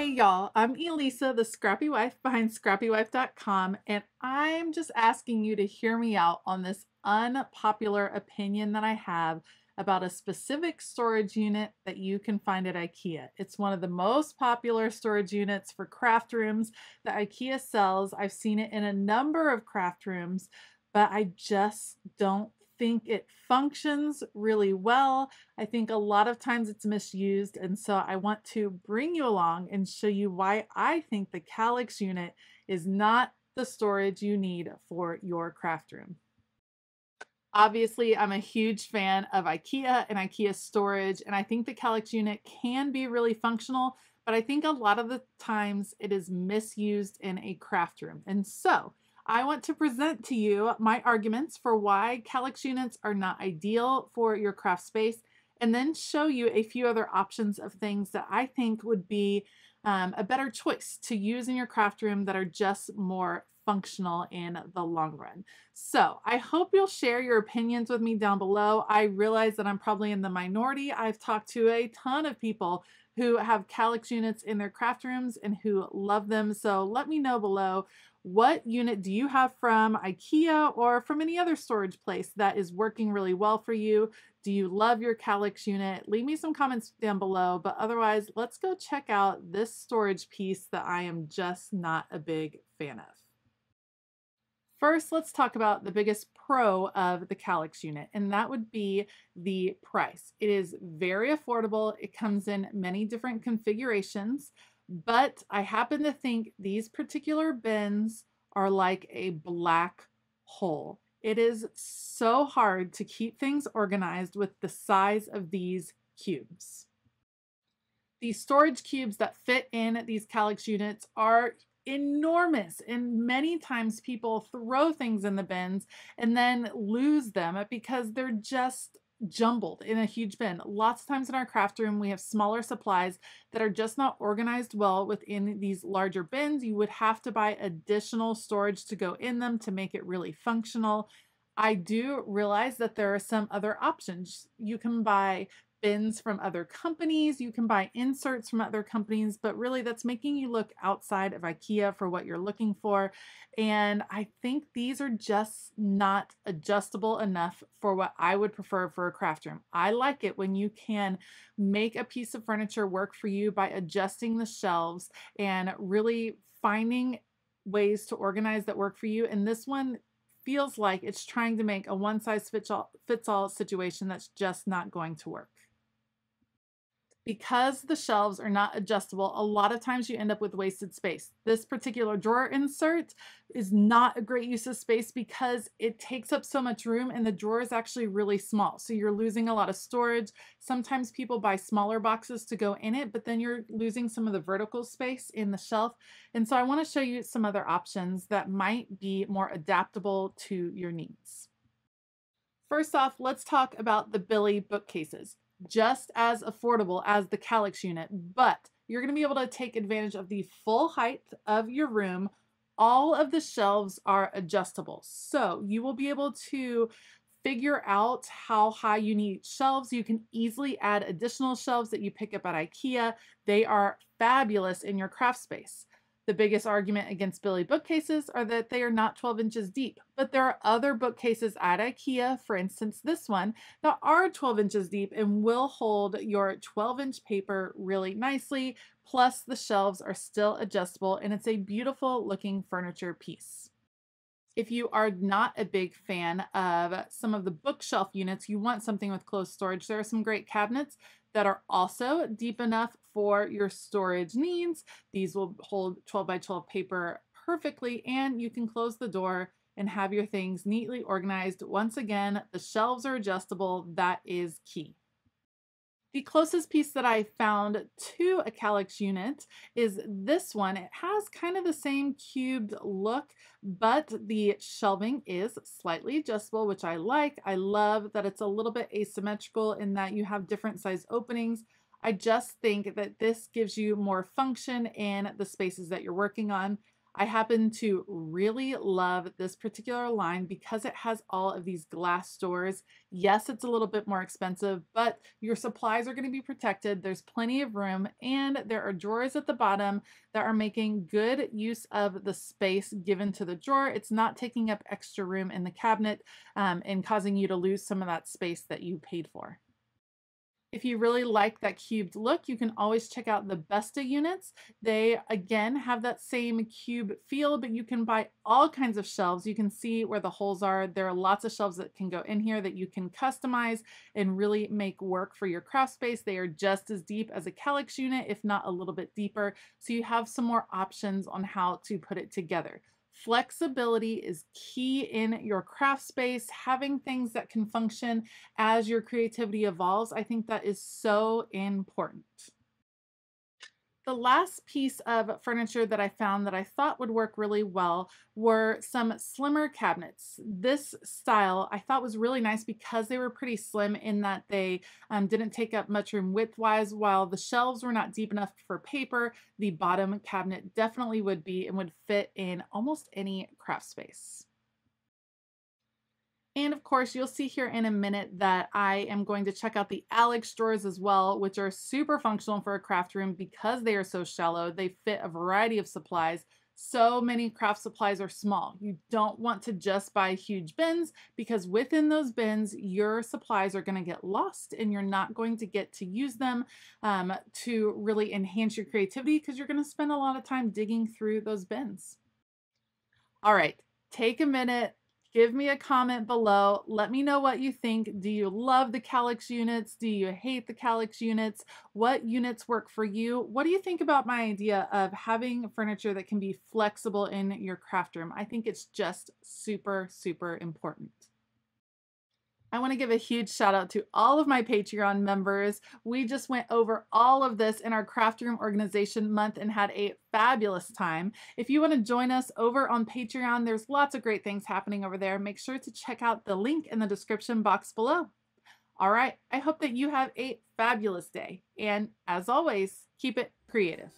Hey y'all, I'm Elisa, the scrappy wife behind scrappywife.com, and I'm just asking you to hear me out on this unpopular opinion that I have about a specific storage unit that you can find at IKEA. It's one of the most popular storage units for craft rooms that IKEA sells. I've seen it in a number of craft rooms, but I just don't think it functions really well. I think a lot of times it's misused, and so I want to bring you along and show you why I think the Kallax unit is not the storage you need for your craft room. Obviously, I'm a huge fan of IKEA and IKEA storage, and I think the Kallax unit can be really functional, but I think a lot of the times it is misused in a craft room. And so I want to present to you my arguments for why Kallax units are not ideal for your craft space and then show you a few other options of things that I think would be um, a better choice to use in your craft room that are just more functional in the long run. So I hope you'll share your opinions with me down below. I realize that I'm probably in the minority. I've talked to a ton of people who have Kallax units in their craft rooms and who love them. So let me know below what unit do you have from IKEA or from any other storage place that is working really well for you? Do you love your Kallax unit? Leave me some comments down below, but otherwise, let's go check out this storage piece that I am just not a big fan of. First, let's talk about the biggest pro of the Kallax unit, and that would be the price. It is very affordable. It comes in many different configurations. But I happen to think these particular bins are like a black hole. It is so hard to keep things organized with the size of these cubes. These storage cubes that fit in these Kallax units are enormous and many times people throw things in the bins and then lose them because they're just jumbled in a huge bin. Lots of times in our craft room, we have smaller supplies that are just not organized well within these larger bins. You would have to buy additional storage to go in them to make it really functional. I do realize that there are some other options. You can buy bins from other companies. You can buy inserts from other companies, but really that's making you look outside of IKEA for what you're looking for. And I think these are just not adjustable enough for what I would prefer for a craft room. I like it when you can make a piece of furniture work for you by adjusting the shelves and really finding ways to organize that work for you. And this one feels like it's trying to make a one size fits all, fits all situation that's just not going to work because the shelves are not adjustable, a lot of times you end up with wasted space. This particular drawer insert is not a great use of space because it takes up so much room and the drawer is actually really small. So you're losing a lot of storage. Sometimes people buy smaller boxes to go in it, but then you're losing some of the vertical space in the shelf. And so I wanna show you some other options that might be more adaptable to your needs. First off, let's talk about the Billy bookcases just as affordable as the Kallax unit, but you're going to be able to take advantage of the full height of your room. All of the shelves are adjustable. So you will be able to figure out how high you need shelves. You can easily add additional shelves that you pick up at IKEA. They are fabulous in your craft space. The biggest argument against Billy bookcases are that they are not 12 inches deep, but there are other bookcases at IKEA, for instance this one, that are 12 inches deep and will hold your 12 inch paper really nicely, plus the shelves are still adjustable and it's a beautiful looking furniture piece. If you are not a big fan of some of the bookshelf units, you want something with closed storage, there are some great cabinets that are also deep enough for your storage needs. These will hold 12 by 12 paper perfectly and you can close the door and have your things neatly organized. Once again, the shelves are adjustable. That is key. The closest piece that I found to a Kallax unit is this one. It has kind of the same cubed look, but the shelving is slightly adjustable, which I like. I love that it's a little bit asymmetrical in that you have different size openings. I just think that this gives you more function in the spaces that you're working on. I happen to really love this particular line because it has all of these glass doors. Yes, it's a little bit more expensive, but your supplies are going to be protected. There's plenty of room, and there are drawers at the bottom that are making good use of the space given to the drawer. It's not taking up extra room in the cabinet um, and causing you to lose some of that space that you paid for. If you really like that cubed look, you can always check out the Besta units. They, again, have that same cube feel, but you can buy all kinds of shelves. You can see where the holes are. There are lots of shelves that can go in here that you can customize and really make work for your craft space. They are just as deep as a Kallax unit, if not a little bit deeper. So you have some more options on how to put it together. Flexibility is key in your craft space, having things that can function as your creativity evolves. I think that is so important. The last piece of furniture that I found that I thought would work really well were some slimmer cabinets. This style I thought was really nice because they were pretty slim in that they um, didn't take up much room width-wise. While the shelves were not deep enough for paper, the bottom cabinet definitely would be and would fit in almost any craft space. And of course, you'll see here in a minute that I am going to check out the Alex drawers as well, which are super functional for a craft room because they are so shallow. They fit a variety of supplies. So many craft supplies are small. You don't want to just buy huge bins because within those bins, your supplies are going to get lost and you're not going to get to use them um, to really enhance your creativity because you're going to spend a lot of time digging through those bins. All right, take a minute, Give me a comment below. Let me know what you think. Do you love the Kallax units? Do you hate the Kallax units? What units work for you? What do you think about my idea of having furniture that can be flexible in your craft room? I think it's just super, super important. I want to give a huge shout out to all of my Patreon members. We just went over all of this in our Craft Room Organization Month and had a fabulous time. If you want to join us over on Patreon, there's lots of great things happening over there. Make sure to check out the link in the description box below. All right, I hope that you have a fabulous day. And as always, keep it creative.